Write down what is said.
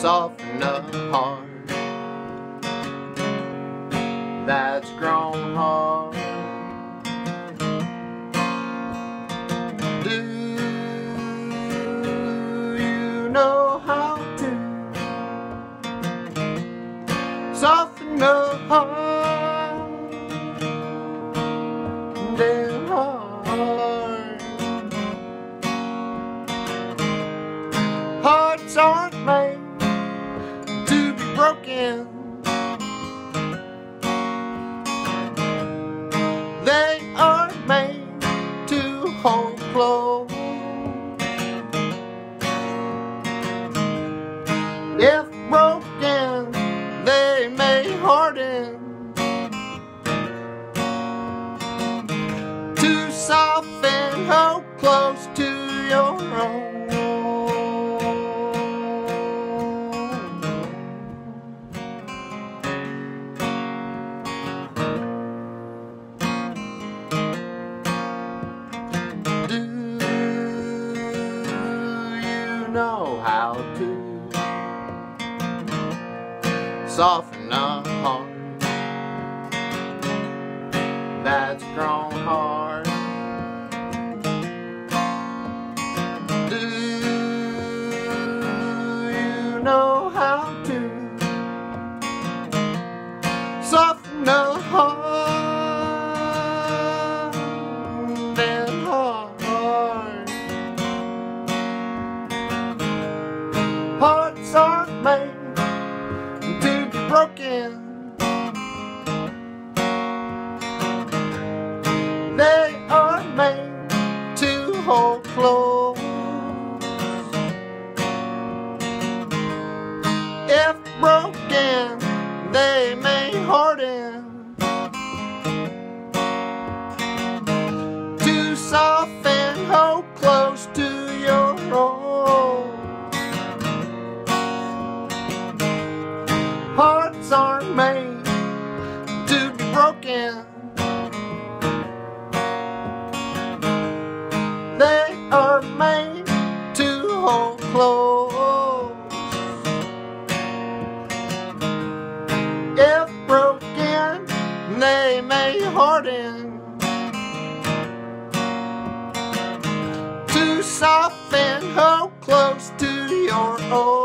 soften a heart that's grown hard. Do you know how to soften a heart heart? Hearts aren't If broken, they may harden to soften, hold close to your own. Soften a heart that's grown hard? Do you know how to soften a heart and heart? Hearts aren't made to be broken. They are made to hold close. If broken, they may harden to soften, made to be broken. They are made to hold close. If broken, they may harden to soften, hold close to your own.